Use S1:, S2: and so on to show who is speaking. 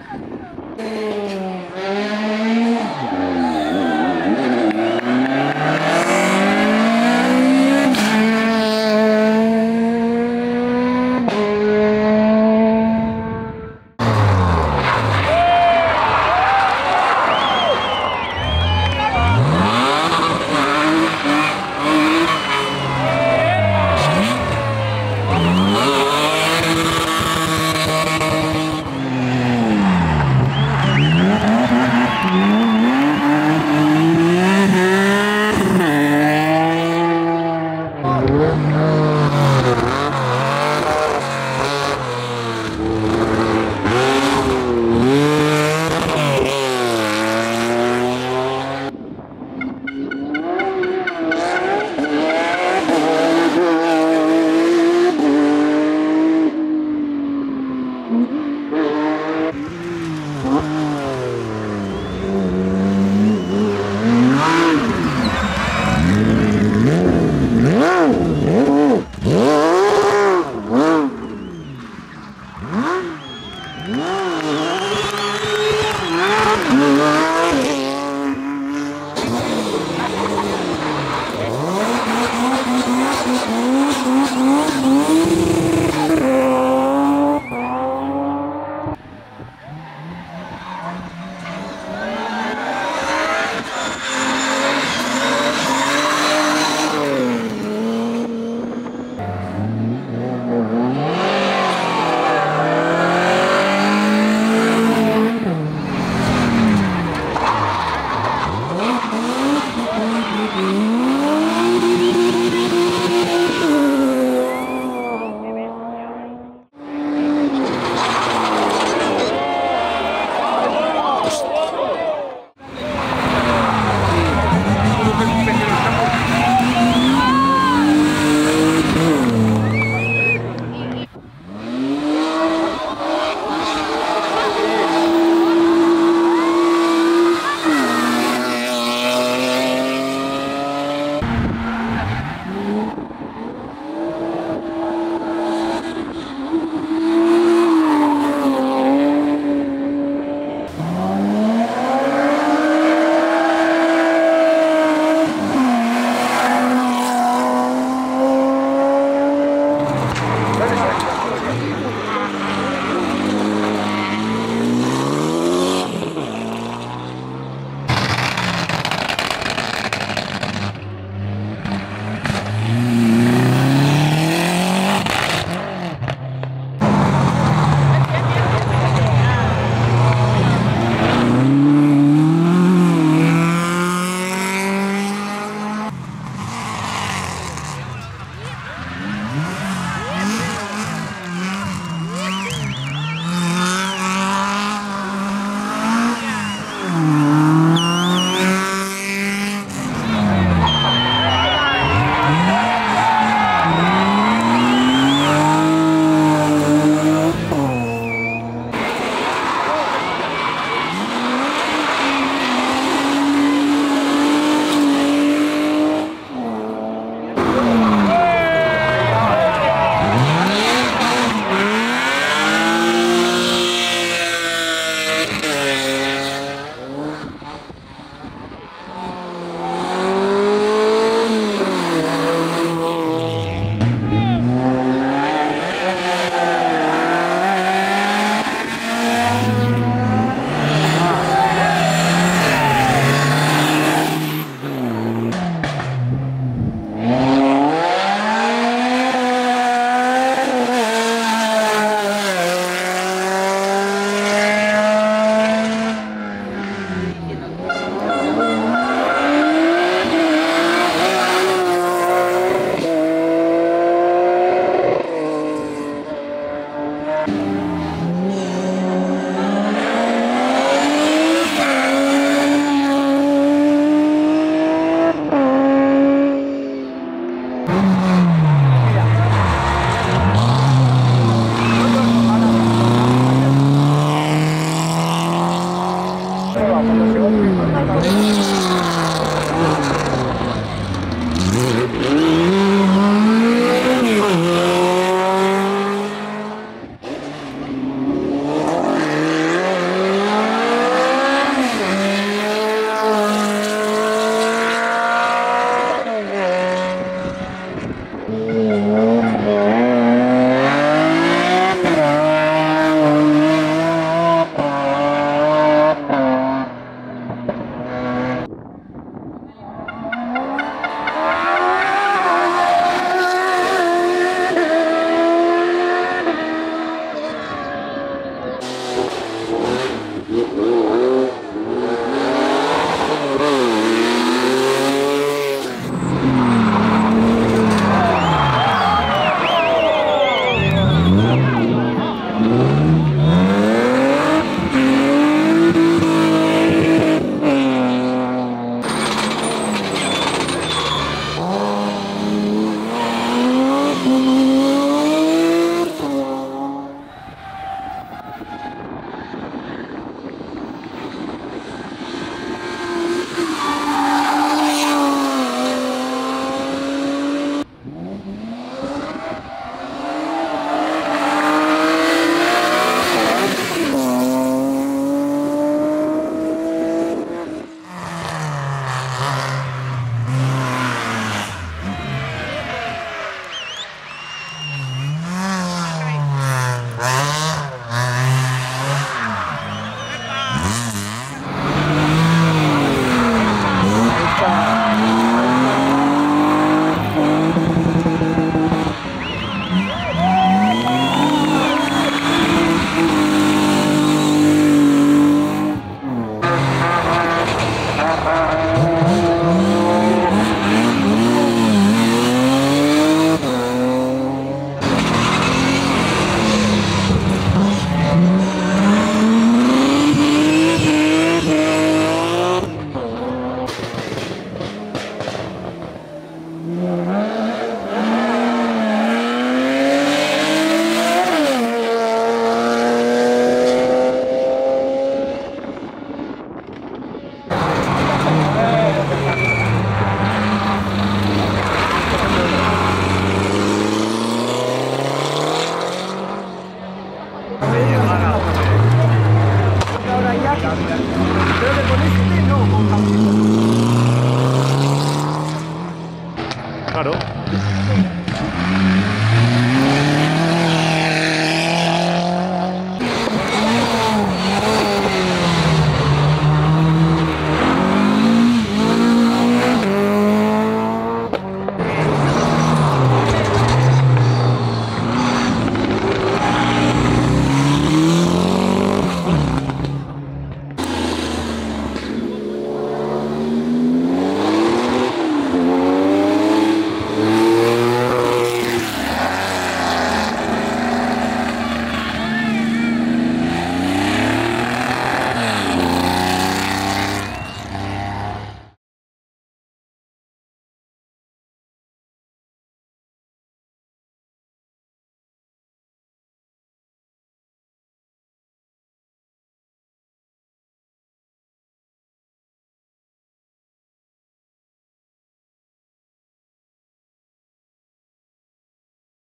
S1: Mm-hmm.
S2: Claro.